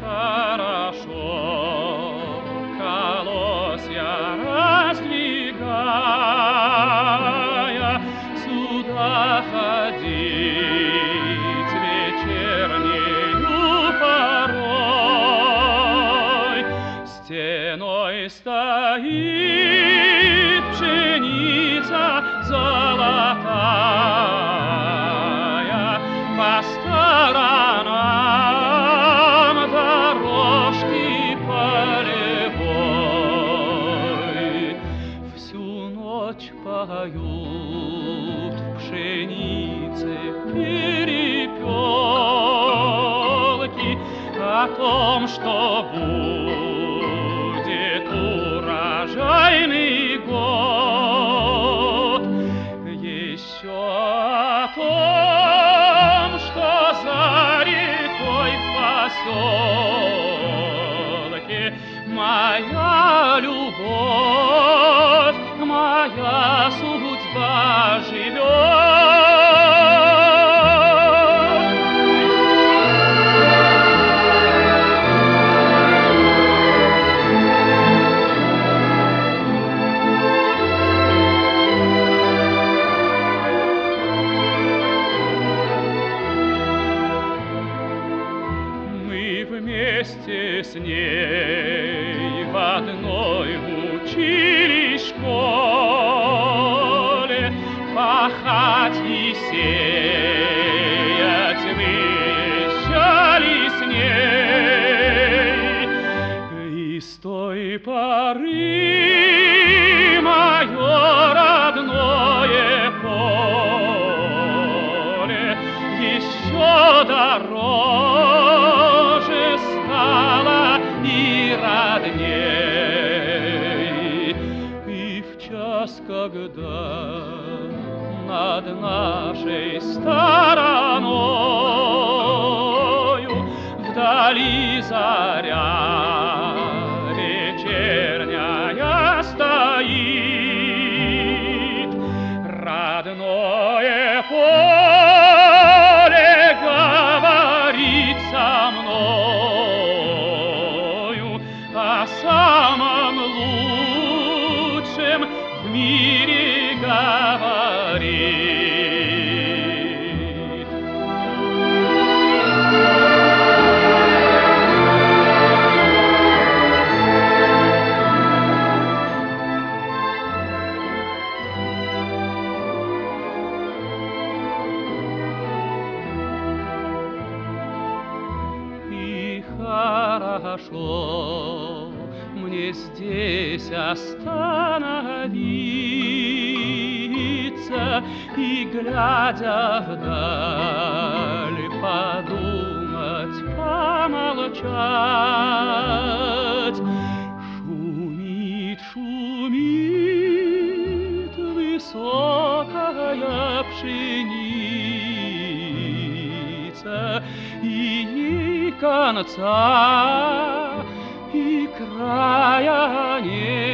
хорошо, колосья раздвигая, сюда ходить вечернею порой, стеной стоит. Поют в пшенице перепелки О том, что будет вместе с ней в одной учились школе пахать и сеять выезжали с ней. И с той поры мое родное поле еще дороже когда над нашей стороною вдали заря хорошо мне здесь остановиться И, глядя вдаль, подумать, помолчать. Шумит, шумит высокая пшеница, И конца и края нет.